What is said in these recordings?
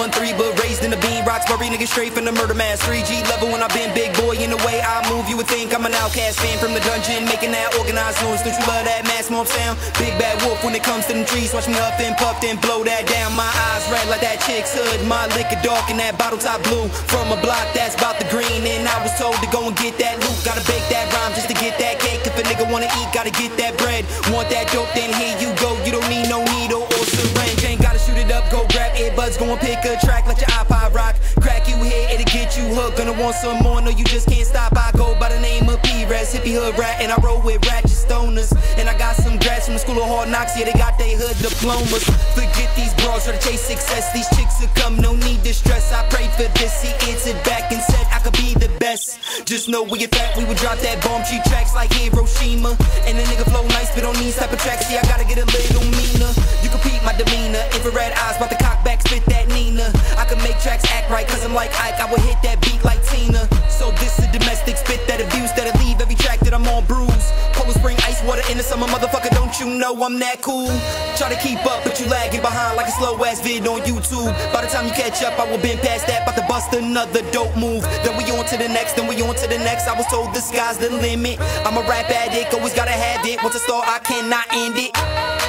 1-3, but raised in the bean. Roxbury nigga straight from the murder mass. 3G level when I been big boy. In the way I move, you would think I'm an outcast fan from the dungeon. Making that organized noise. Don't you love that mass mob sound? Big bad wolf when it comes to them trees. Watch me huff and puff, then blow that down. My eyes red like that chick's hood. My liquor dark and that bottle top blue. From a block that's about the green. And I was told to go and get that loot. Gotta bake that rhyme just to get that cake. If a nigga wanna eat, gotta get that bread. Want that dope, then here you go and pick a track, let your iPod rock. Crack you here, it'll get you hooked. Gonna want some more, no, you just can't stop. I go by the name of P-Res, hippie hood rat, and I roll with ratchet stoners. And I got some grads from the school of hard knocks, yeah, they got their hood diplomas. Forget these bras, try to chase success. These chicks will come, no need to stress. I prayed for this, he answered back and said I could be the best. Just know we get fat, we would drop that bomb tree tracks like Hiroshima. And the nigga flow nice, but on these type of tracks, see, I gotta get a little on bruise. Cold spring ice water in the summer, motherfucker, don't you know I'm that cool? Try to keep up, but you lagging behind like a slow ass vid on YouTube. By the time you catch up, I will been past that, about to bust another dope move. Then we on to the next, then we on to the next. I was told the sky's the limit. I'm a rap addict, always gotta have it. Once I start, I cannot end it.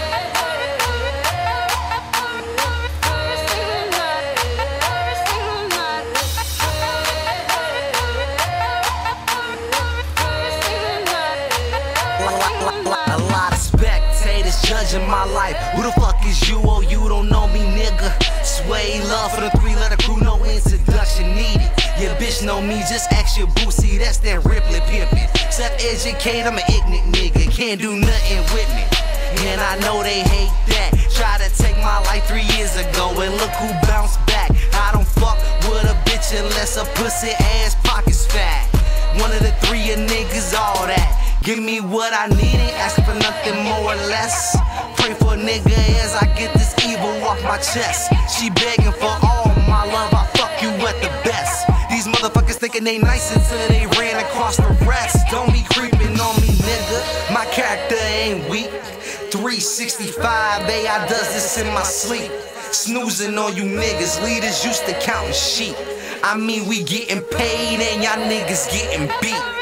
Judging my life. Who the fuck is you? Oh, you don't know me, nigga. Sway love for the three letter crew, no introduction needed. Your bitch know me, just ask your boo. See, that's that Ripley pimpin'. Self educate, I'm an ignorant nigga. Can't do nothing with me. And I know they hate that. Try to take my life three years ago, and look who bounced back. I don't fuck with a bitch unless a pussy ass pockets fat. One of the Give me what I need, ain't asking for nothing more or less. Pray for a nigga as I get this evil off my chest. She begging for all my love, I fuck you at the best. These motherfuckers thinking they nice until they ran across the rest. Don't be creeping on me, nigga. My character ain't weak. 365, AI does this in my sleep. Snoozing on you niggas, leaders used to counting sheep. I mean, we getting paid and y'all niggas getting beat.